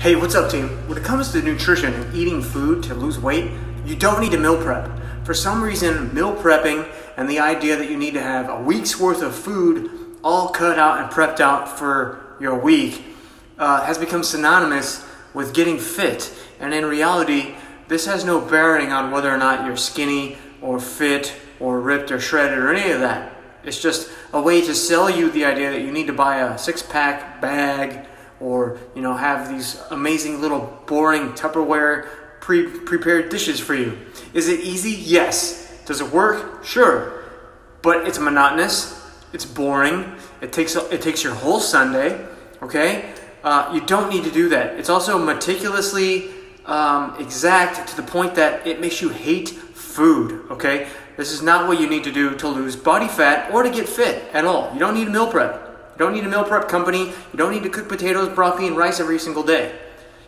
Hey, what's up, team? When it comes to nutrition and eating food to lose weight, you don't need to meal prep. For some reason, meal prepping and the idea that you need to have a week's worth of food all cut out and prepped out for your week uh, has become synonymous with getting fit. And in reality, this has no bearing on whether or not you're skinny or fit or ripped or shredded or any of that. It's just a way to sell you the idea that you need to buy a six pack bag or you know have these amazing little boring Tupperware pre prepared dishes for you. Is it easy? Yes. Does it work? Sure. But it's monotonous. It's boring. It takes it takes your whole Sunday. Okay. Uh, you don't need to do that. It's also meticulously um, exact to the point that it makes you hate food. Okay. This is not what you need to do to lose body fat or to get fit at all. You don't need a meal prep. You don't need a meal prep company. You don't need to cook potatoes, broccoli, and rice every single day.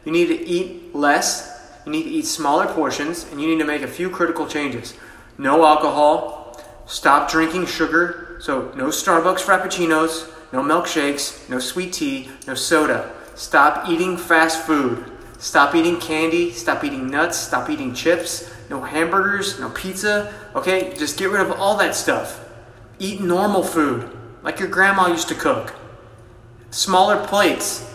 You need to eat less. You need to eat smaller portions, and you need to make a few critical changes. No alcohol. Stop drinking sugar. So, no Starbucks Frappuccinos, no milkshakes, no sweet tea, no soda. Stop eating fast food. Stop eating candy. Stop eating nuts. Stop eating chips. No hamburgers, no pizza. Okay? Just get rid of all that stuff. Eat normal food like your grandma used to cook. Smaller plates.